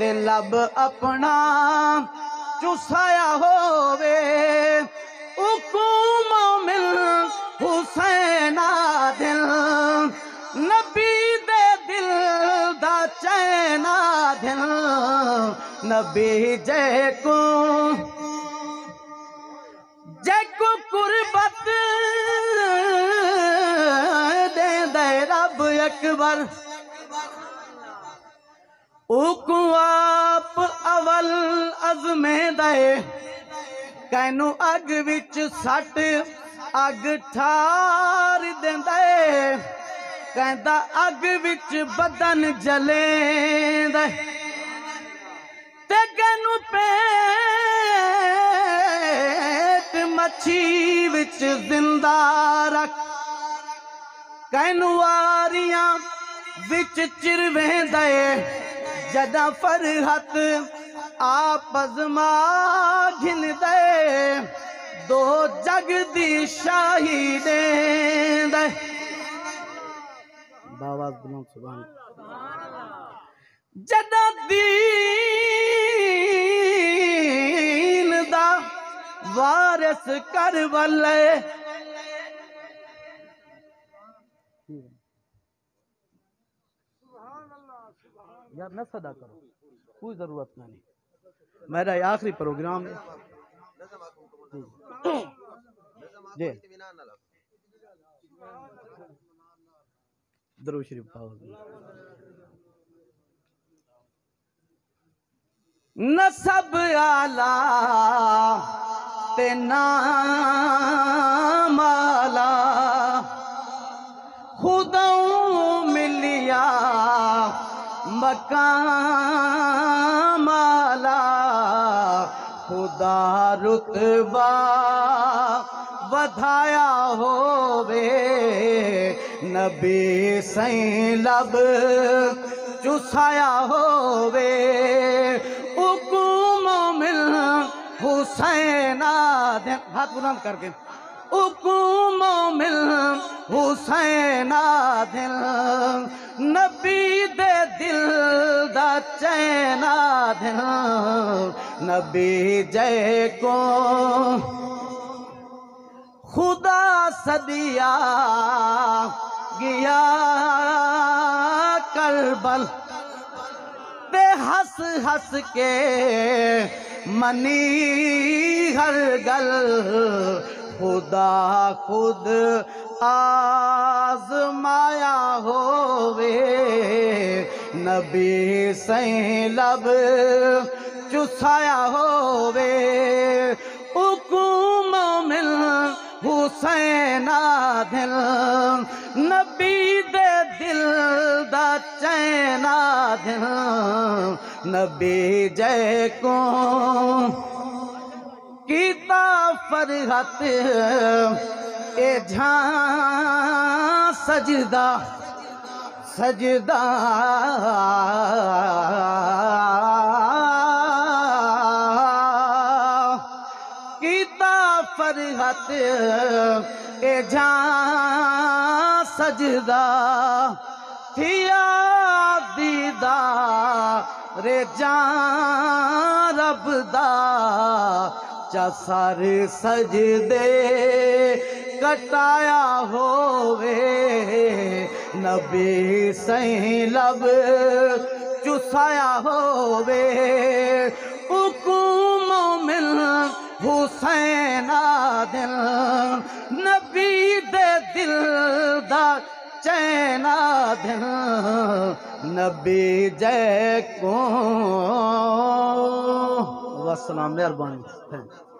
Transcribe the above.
ਤੇ ਲੱਭ ਆਪਣਾ ਚੁਸਾਇਆ ਹੋਵੇ ਹੁਕਮ ਮਿਲ ਹੁਸੈਨਾ ਦਿਲ ਨਬੀ ਦੇ ਦਿਲ ਦਾ ਚੈਨਾ ਦਿਲ ਨਬੀ ਜੈ ਕੋ ਜੈ ਕੋ ਕੁਰਬਤ ਦੇ ਦੇ ਰੱਬ ਅਕਬਰ उकू आप अवल अजमे दए कैनू अग बिच सट, अग ठार दे कहता अग बदन जले ते कैनू पेट मच्छी विच ज़िंदा रख। कैनू आरिया विच चिरवें दए जदा फरहत आपस आप घिन दे दो जग दी शाही दे जदा दीन दा वारस कर वाले या न सदा करो? कोई ज़रूरत नहीं। मेरा ये आखिरी प्रोग्राम है। जी। दरू शरीफ आला ते नाम आला। मकामाला खुदा रुतबा हो होवे। नबी सही लब चुसाया होवे। हुकुम मिल हुसैना हाथ बुलंद करके। हुकुम मिल हुसैना दिल नाथ नबी जय को। खुदा सदिया गया करबल। बे हंस हंस के मनी हर गल खुदा खुद आजमाया होवे। नबी सही लब चुसाया होवे। हुकुम मिल हुसैना दिल। नबी दे दिल दा चैना दिल। नबी जय को कीता फरहत, ए झा सजदा सजदा। कीता फरहत, ए झा सजदा, थिया दीदा, रे जा रब दा। चाचा सारे सजदे कटाया होवे। नबी सही लब चुसाया होवे। हुकुम मिल हुसैना दिल नबी दे दिल दा चैना दिल नबी जय को बस वसलाम मेहरबानी थैंक्स